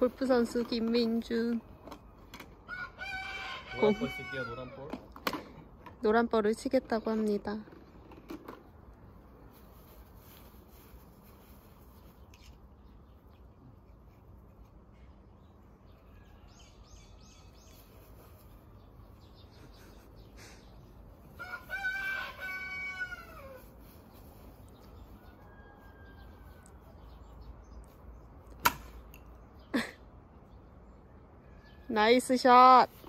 골프 선수 김민준 노란 볼 쓸게요 노란 볼 노란 볼을 치겠다고 합니다. ナイスショット。